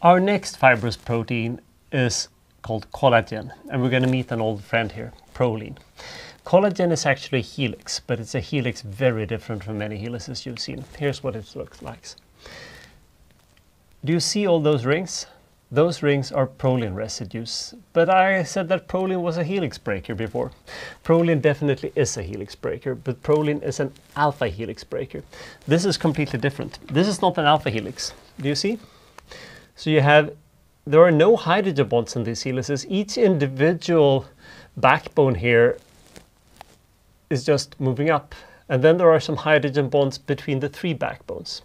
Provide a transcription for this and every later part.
Our next fibrous protein is called collagen, and we're going to meet an old friend here, proline. Collagen is actually a helix, but it's a helix very different from many helices you've seen. Here's what it looks like. Do you see all those rings? Those rings are proline residues, but I said that proline was a helix breaker before. Proline definitely is a helix breaker, but proline is an alpha helix breaker. This is completely different. This is not an alpha helix. Do you see? So you have, there are no hydrogen bonds in these helices. Each individual backbone here is just moving up. And then there are some hydrogen bonds between the three backbones.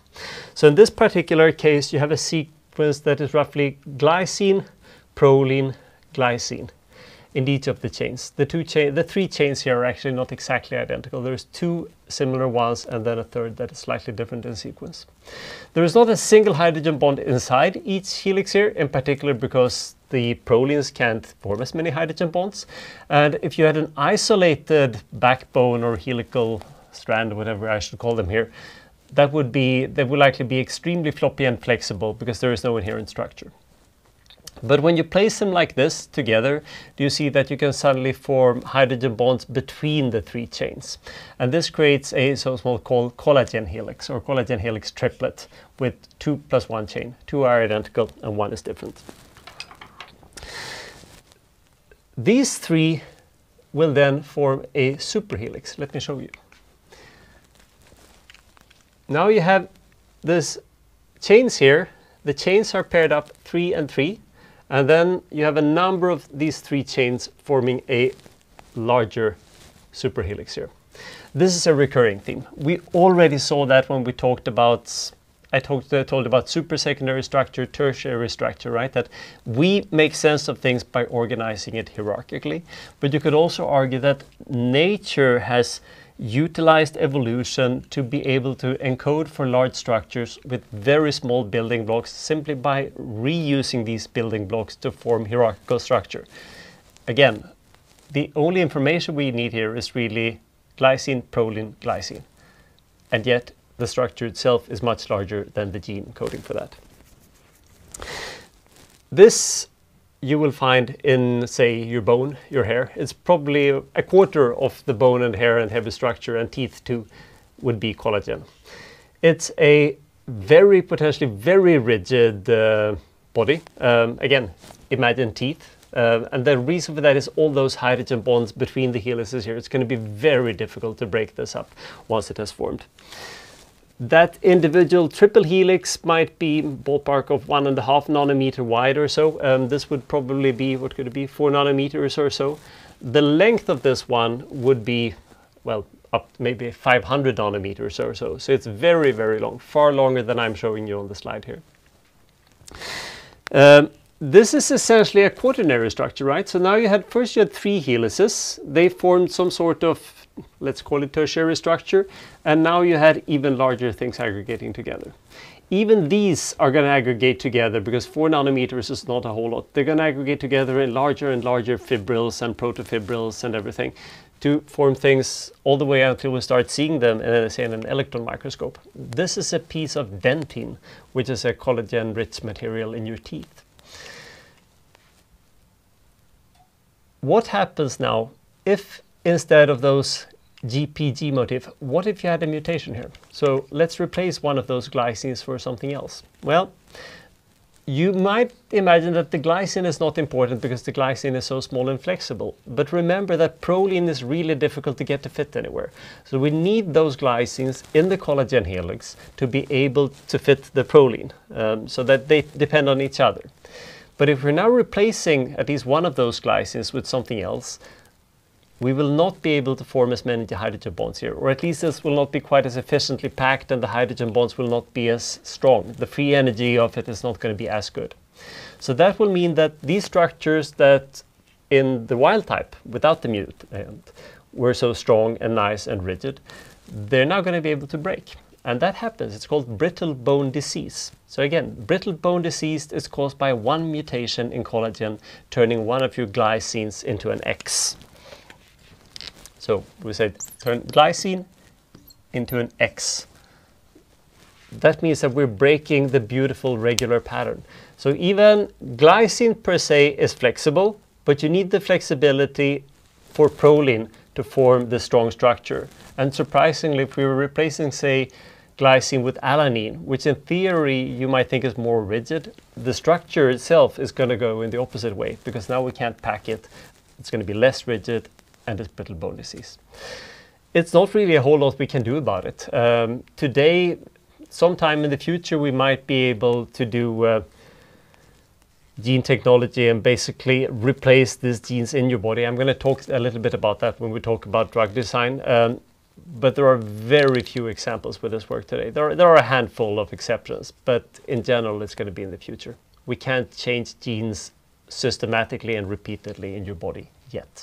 So in this particular case, you have a sequence that is roughly glycine, proline, glycine in each of the chains. The two chain, the three chains here are actually not exactly identical. There's two similar ones and then a third that is slightly different in sequence. There is not a single hydrogen bond inside each helix here, in particular because the prolines can't form as many hydrogen bonds. And if you had an isolated backbone or helical strand, whatever I should call them here, that would be they would likely be extremely floppy and flexible because there is no inherent structure. But when you place them like this together, do you see that you can suddenly form hydrogen bonds between the three chains? And this creates a so small called collagen helix or collagen helix triplet with two plus one chain. Two are identical and one is different. These three will then form a superhelix. Let me show you. Now you have this chains here. The chains are paired up three and three. And then you have a number of these three chains forming a larger superhelix here. This is a recurring theme. We already saw that when we talked about, I talked, uh, told about supersecondary structure, tertiary structure, right? That we make sense of things by organizing it hierarchically. But you could also argue that nature has utilized evolution to be able to encode for large structures with very small building blocks simply by reusing these building blocks to form hierarchical structure. Again, the only information we need here is really glycine, proline, glycine. And yet the structure itself is much larger than the gene coding for that. This you will find in, say, your bone, your hair. It's probably a quarter of the bone and hair and heavy structure and teeth too would be collagen. It's a very potentially very rigid uh, body. Um, again, imagine teeth. Uh, and the reason for that is all those hydrogen bonds between the helices here. It's going to be very difficult to break this up once it has formed. That individual triple helix might be ballpark of one and a half nanometer wide or so. Um, this would probably be, what could it be, four nanometers or so. The length of this one would be, well, up maybe 500 nanometers or so. So it's very, very long, far longer than I'm showing you on the slide here. Um, this is essentially a quaternary structure, right? So now you had, first you had three helices. They formed some sort of let's call it tertiary structure, and now you had even larger things aggregating together. Even these are going to aggregate together because 4 nanometers is not a whole lot. They're going to aggregate together in larger and larger fibrils and protofibrils and everything to form things all the way until we start seeing them in, say, in an electron microscope. This is a piece of dentin, which is a collagen-rich material in your teeth. What happens now if instead of those GPG motif, what if you had a mutation here? So let's replace one of those glycines for something else. Well, you might imagine that the glycine is not important because the glycine is so small and flexible. But remember that proline is really difficult to get to fit anywhere. So we need those glycines in the collagen helix to be able to fit the proline um, so that they depend on each other. But if we're now replacing at least one of those glycines with something else, we will not be able to form as many hydrogen bonds here, or at least this will not be quite as efficiently packed and the hydrogen bonds will not be as strong. The free energy of it is not going to be as good. So that will mean that these structures that in the wild type, without the mutant, were so strong and nice and rigid, they're now going to be able to break. And that happens. It's called brittle bone disease. So again, brittle bone disease is caused by one mutation in collagen, turning one of your glycines into an X. So we said turn glycine into an X. that means that we're breaking the beautiful regular pattern. So even glycine per se is flexible, but you need the flexibility for proline to form the strong structure. And surprisingly, if we were replacing, say, glycine with alanine, which in theory you might think is more rigid, the structure itself is going to go in the opposite way because now we can't pack it. It's going to be less rigid and it's brittle bone disease. It's not really a whole lot we can do about it. Um, today, sometime in the future, we might be able to do uh, gene technology and basically replace these genes in your body. I'm going to talk a little bit about that when we talk about drug design. Um, but there are very few examples with this work today. There are, there are a handful of exceptions, but in general, it's going to be in the future. We can't change genes systematically and repeatedly in your body yet.